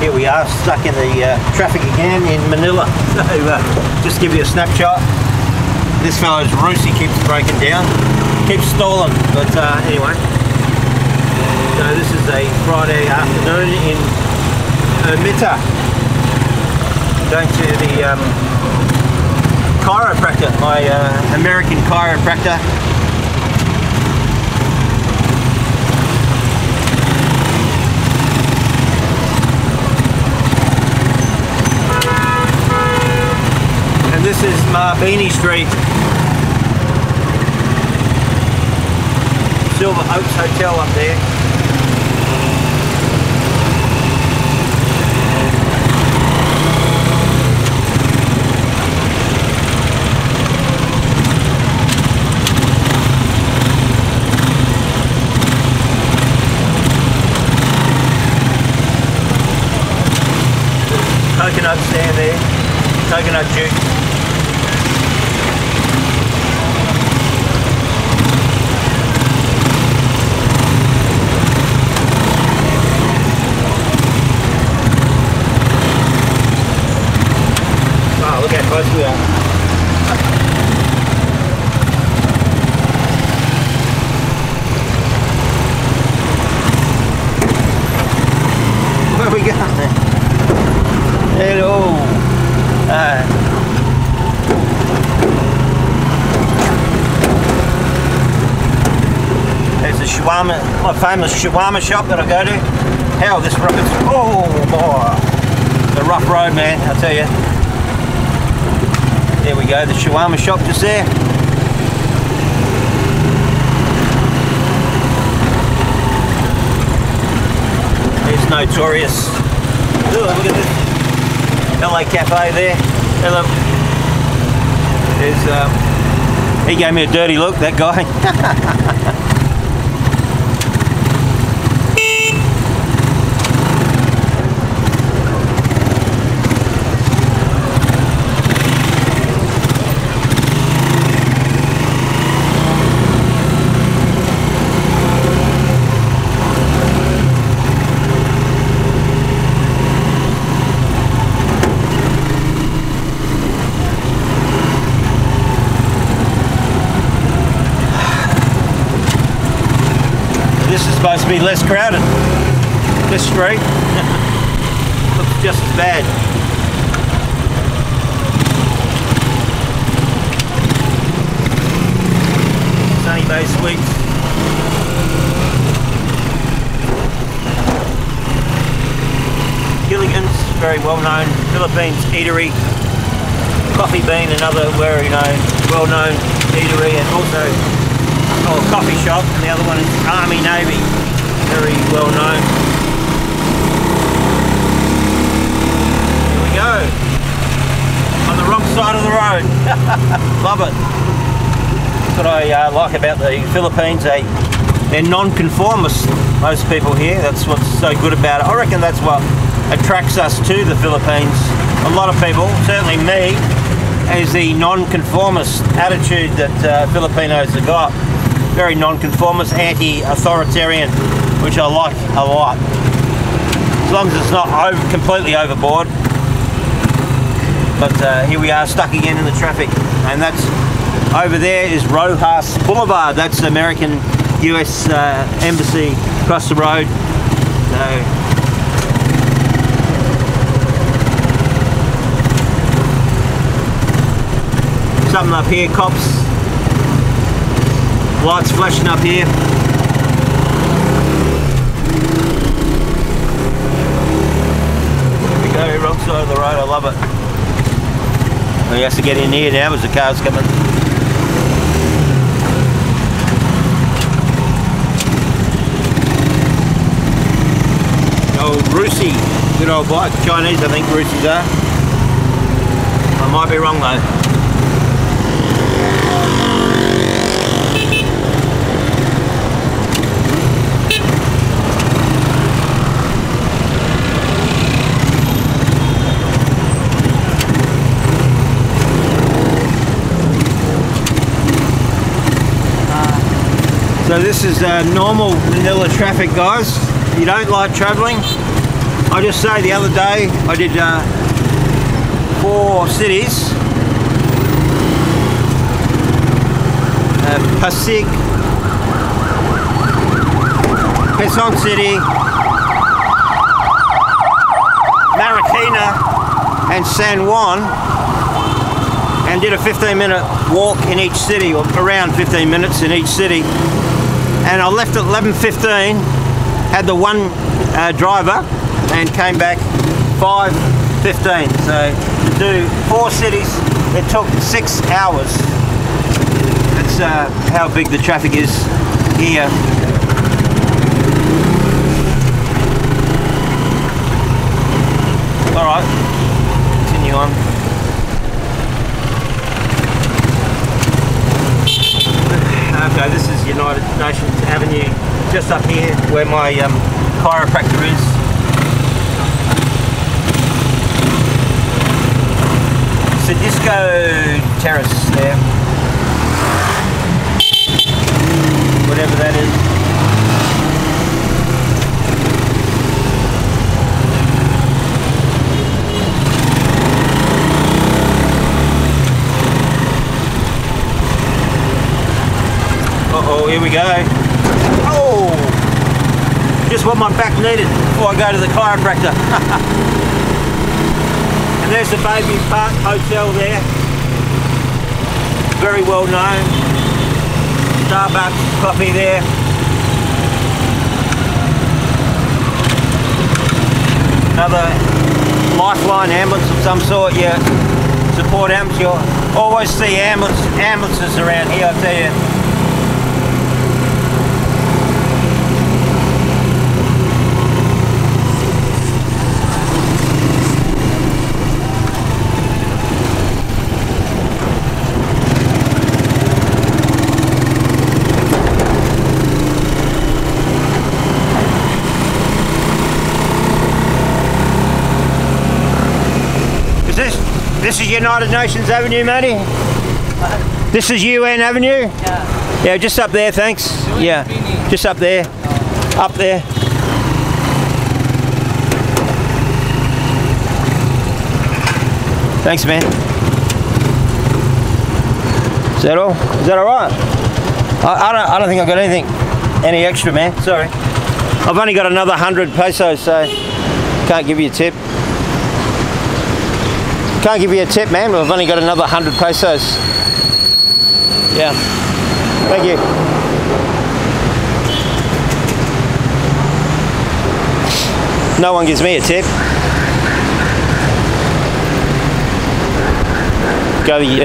here we are, stuck in the uh, traffic again in Manila. So, uh, just give you a snapshot. This fellow's Rusi keeps breaking down, keeps stalling, but uh, anyway. So this is a Friday afternoon in Ermita. Going to the um, chiropractor, my uh, American chiropractor. And Uh, this is Street. Silver Oaks Hotel up there. Coconut stand there. Coconut juice. Wow, look how close. Where we going? Hello. Uh, there's a shawarma, my famous shawarma shop that I go to. Hell, this rocket's oh boy, the rough road, man. I tell you. There we go, the shawarma shop just there. There's notorious. Ooh, look at this. LA Cafe there. Hello. There's um, he gave me a dirty look, that guy. This is supposed to be less crowded. This street looks just as bad. Sunny Bay Sweets. Gilligan's, very well known Philippines eatery. Coffee Bean, another very known, well known eatery, and also or coffee shop, and the other one is Army Navy, very well known. Here we go, on the wrong side of the road. Love it. That's what I uh, like about the Philippines. They they're non-conformists. Most people here. That's what's so good about it. I reckon that's what attracts us to the Philippines. A lot of people, certainly me, is the non-conformist attitude that uh, Filipinos have got very non-conformist, anti-authoritarian, which I like a lot. As long as it's not over, completely overboard. But uh, here we are, stuck again in the traffic, and that's over there is Roxas Boulevard. That's the American U.S. Uh, embassy across the road. So. Something up here, cops Lights flashing up here. Here we go, wrong side of the road, I love it. He has to get in here now as the car's coming. Old Rusi, good old bike. Chinese I think Rusis are. I might be wrong though. So this is uh, normal Manila traffic guys. If you don't like travelling, I just say the other day I did uh, four cities. Uh, Pasig, Quezon City, Marikina and San Juan and did a 15 minute walk in each city or around 15 minutes in each city and I left at 11.15 had the one uh, driver and came back 5.15 so to do four cities it took six hours. That's uh, how big the traffic is here. Alright, continue on. Okay, this is United Nations Avenue, just up here where my um, chiropractor is. It's a disco terrace there. Whatever that is. Uh oh, here we. Oh! Just what my back needed before I go to the chiropractor. and there's the Bayview Park Hotel there. Very well known. Starbucks coffee there. Another lifeline ambulance of some sort, yeah. Support ambulance. You'll always see ambulance, ambulances around here, I tell you. Is this is United Nations Avenue, Matty? This is UN Avenue? Yeah. Yeah, just up there, thanks. Yeah. Just up there. Up there. Thanks, man. Is that all? Is that all right? I, I don't. I don't think I've got anything, any extra, man. Sorry. I've only got another hundred pesos, so can't give you a tip. Can't give you a tip, man. I've only got another hundred pesos. Yeah. Thank you. No one gives me a tip. Go to the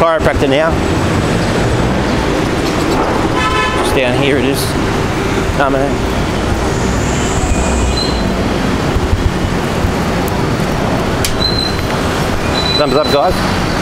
chiropractor now. Just down here it is. No, man. thumbs up guys.